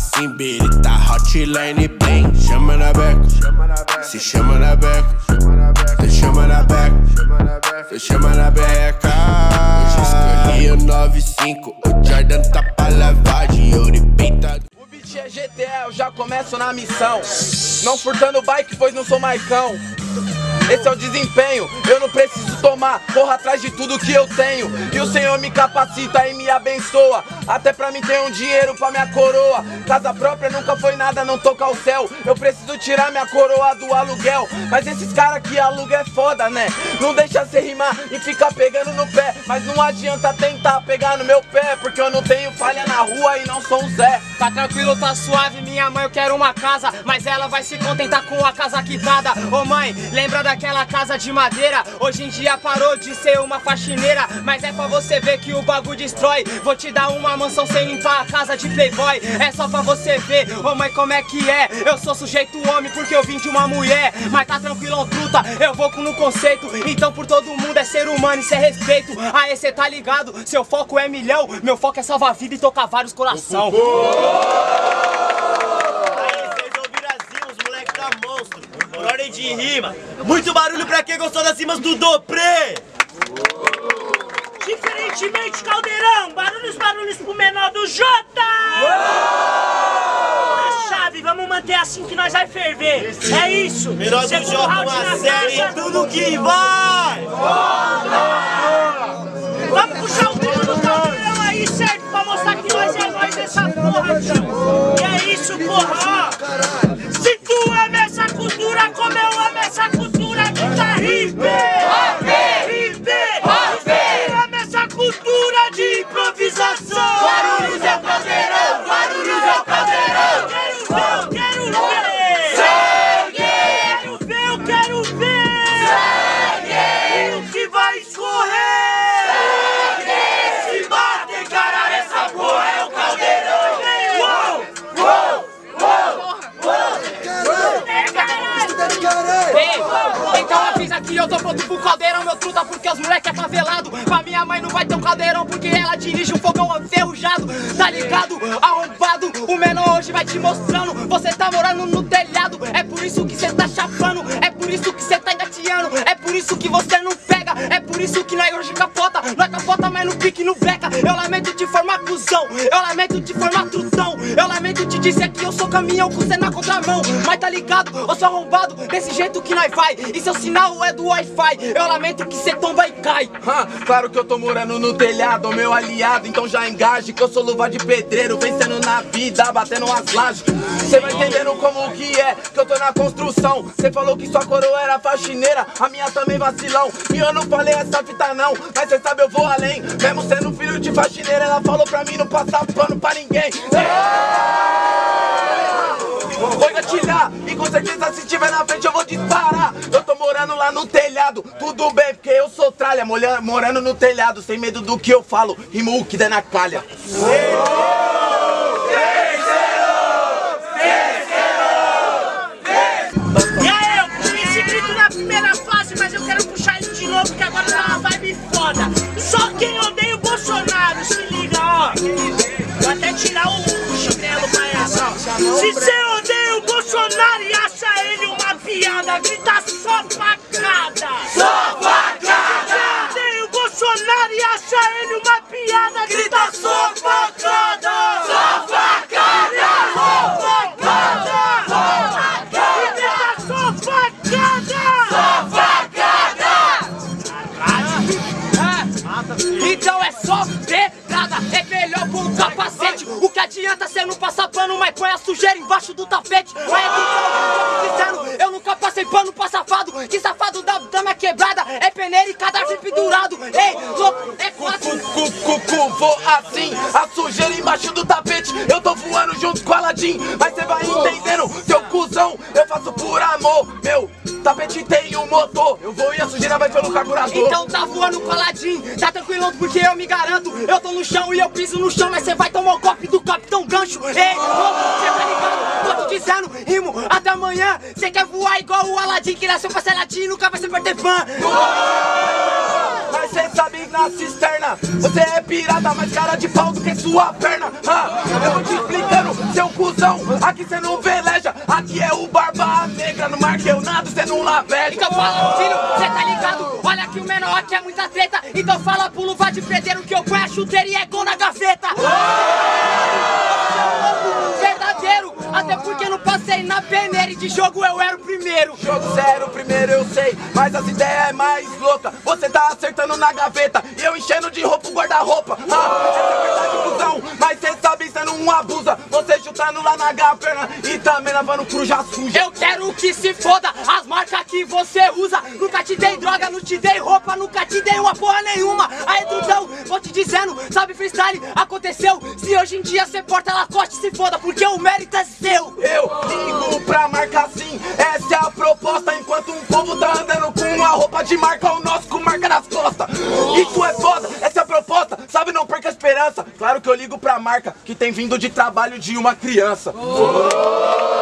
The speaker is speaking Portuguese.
assim, Billy, tá hotline bem. Chama na beca, se chama na beca, se chama na beca, se chama na beca. Hoje escolhi o 95, o Jordan tá pra lavagem, eu de peita. O beat é GTA, eu já começo na missão. Não furtando bike, pois não sou maicão. Esse é o desempenho, eu não preciso tomar, corro atrás de tudo que eu tenho. E o Senhor me capacita e me abençoa. Até pra mim ter um dinheiro pra minha coroa. Casa própria nunca foi nada, não toca ao céu. Eu preciso tirar minha coroa do aluguel. Mas esses caras que alugam é foda, né? Não deixa você rimar e ficar pegando no pé. Mas não adianta tentar pegar no meu pé, porque eu não tenho falha na rua e não sou um Zé. Tá tranquilo, tá suave, minha mãe eu quero uma casa Mas ela vai se contentar com a casa quitada Ô mãe, lembra daquela casa de madeira? Hoje em dia parou de ser uma faxineira. Mas é pra você ver que o bagulho destrói. Vou te dar uma mansão sem limpar a casa de playboy. É só pra você ver, ô mãe como é que é. Eu sou sujeito homem porque eu vim de uma mulher. Mas tá tranquilo, truta, eu vou com no conceito. Então por todo mundo é ser humano, isso é respeito. Aê, cê tá ligado, seu foco é milhão Meu foco é salvar a vida e tocar vários coração. Aí, vocês ouviram as rimas, os moleque tá monstro. Por ordem de rima. Muito barulho pra quem gostou das rimas do Dopré. Diferentemente, Caldeirão, barulhos, barulhos pro menor do Jota! Vamos manter assim que nós vai ferver. É isso. Menor do Jota, uma série tudo que vai. Vamos eu tô pronto pro caldeirão, meu truta, porque os moleque é favelado. Pra minha mãe não vai ter um caldeirão, porque ela dirige um fogão enferrujado. Tá ligado? Arrombado, o menor hoje vai te mostrando. Você tá morando no telhado, é por isso que cê tá chapando. É por isso que cê tá engateando, é por isso que você não pega. É por isso que nós hoje capota, nós capota, mas no pique não beca. Eu lamento te formar cuzão, eu lamento te formar trutão. Eu lamento te dizer que eu sou caminhão com cê na contramão. Mas tá ligado? Eu sou arrombado, desse jeito que nós vai. E seu sinal é do Wi-Fi. Eu lamento que cê tomba e cai. Claro que eu tô morando no telhado, meu aliado, então já engaje que eu sou luva de pedreiro, vencendo na vida, batendo as lajes. Cê vai entendendo como que é, que eu tô na construção. Cê falou que sua coroa era faxineira, a minha também vacilão. E eu não falei essa fita não, mas cê sabe eu vou além. Mesmo sendo filho de faxineira, ela falou pra mim não passar pano pra ninguém. Vou engatilhar e com certeza se tiver na frente eu vou disparar. Eu tô morando lá no telhado, tudo bem porque eu sou tralha, molha- morando no telhado, sem medo do que eu falo, rimo o que der na calha. E acha ele uma piada, grita pano pra safado. Que safado da dama quebrada, é peneira e cadáver pendurado. Ei, louco, é quatro. Cu, cu, cu, vou assim, a sujeira embaixo do tapete. Eu tô voando junto com a Aladdin, mas cê vai entendendo, seu cuzão. Eu faço por amor, meu tapete tem um motor. Eu vou e a sujeira vai pelo carburador. Então tá voando coladinho, tá tranquilo porque eu me garanto. Eu tô no chão e eu piso no chão, mas cê vai tomar o golpe do Capitão Gancho. Ei, louco, cê tá ligado? Dizendo, rimo, até amanhã. Cê quer voar igual o Aladdin que nasceu pra ser latim, nunca vai ser perder fã. Mas cê sabe na cisterna Você é pirata, mais cara de pau do que sua perna ah, Eu vou te explicando, seu cuzão aqui cê não veleja. Aqui é o Barba Negra, no mar que eu cê não laveja. Então fala, filho, cê tá ligado? Olha que o menor aqui é muita treta. Então fala pro luva de pedreiro que eu ponho a chuteira e é gol na gaveta até porque não passei na peneira e de jogo eu era o primeiro. Jogo zero, primeiro eu sei, mas as ideias é mais louca. Você tá acertando na gaveta e eu enchendo de roupa o guarda-roupa. Ah, essa é verdade, abusa. Você chutando lá na gaveta e também lavando cruz já suja. Eu quero que se foda as marcas que você usa. Nunca te dei droga, não te dei roupa, nunca te dei uma porra nenhuma. Aí, Trudão, vou te dizendo, sabe freestyle? Aconteceu. Se hoje em dia você porta Lacoste, se foda, porque o mérito é seu. Eu ligo pra marca sim, essa é a proposta. Enquanto um povo tá andando com uma roupa de marca, o nosso com marca nas costas. Isso é foda, Não perca a esperança. Claro que eu ligo pra marca que tem vindo de trabalho de uma criança. Só